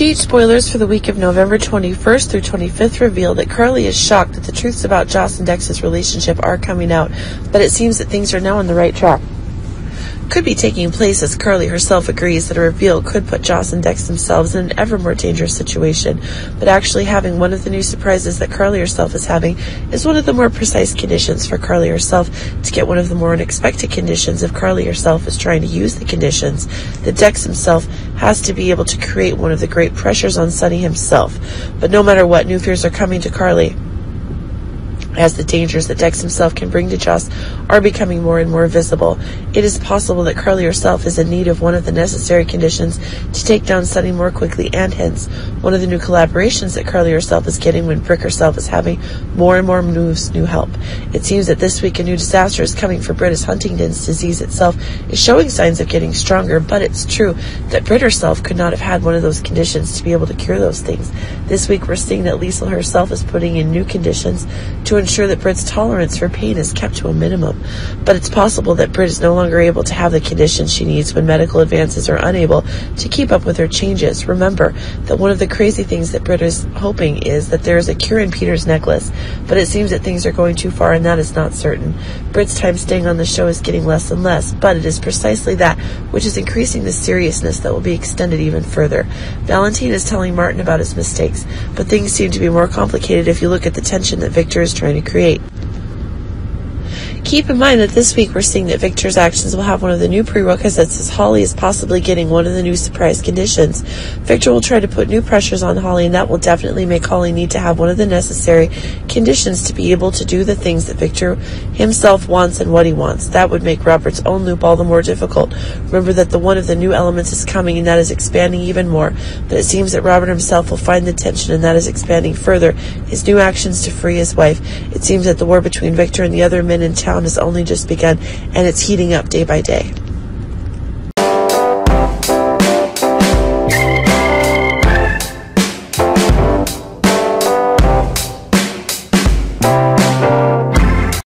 GH spoilers for the week of November 21st through 25th reveal that Carly is shocked that the truths about Joss and Dex's relationship are coming out, but it seems that things are now on the right track could be taking place as Carly herself agrees that a reveal could put Joss and Dex themselves in an ever more dangerous situation. But actually having one of the new surprises that Carly herself is having is one of the more precise conditions for Carly herself to get one of the more unexpected conditions if Carly herself is trying to use the conditions. That Dex himself has to be able to create one of the great pressures on Sonny himself. But no matter what, new fears are coming to Carly as the dangers that Dex himself can bring to Joss are becoming more and more visible. It is possible that Carly herself is in need of one of the necessary conditions to take down Sonny more quickly, and hence one of the new collaborations that Carly herself is getting when Brick herself is having more and more moves, new help. It seems that this week a new disaster is coming for Brit as Huntington's disease itself is showing signs of getting stronger, but it's true that Brit herself could not have had one of those conditions to be able to cure those things. This week we're seeing that Liesl herself is putting in new conditions to ensure that Brit's tolerance for pain is kept to a minimum. But it's possible that Brit is no longer able to have the conditions she needs when medical advances are unable to keep up with her changes. Remember that one of the crazy things that Brit is hoping is that there is a cure in Peter's necklace, but it seems that things are going too far and that is not certain. Brit's time staying on the show is getting less and less, but it is precisely that which is increasing the seriousness that will be extended even further. Valentine is telling Martin about his mistakes, but things seem to be more complicated if you look at the tension that Victor is trying trying to create. Keep in mind that this week we're seeing that Victor's actions will have one of the new prerequisites as Holly is possibly getting one of the new surprise conditions. Victor will try to put new pressures on Holly and that will definitely make Holly need to have one of the necessary conditions to be able to do the things that Victor himself wants and what he wants. That would make Robert's own loop all the more difficult. Remember that the one of the new elements is coming and that is expanding even more, but it seems that Robert himself will find the tension and that is expanding further. His new actions to free his wife. It seems that the war between Victor and the other men in town has only just begun, and it's heating up day by day.